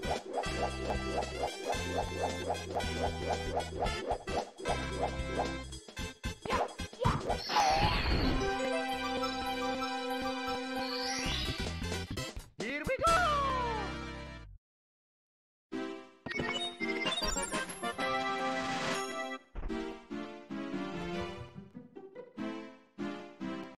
la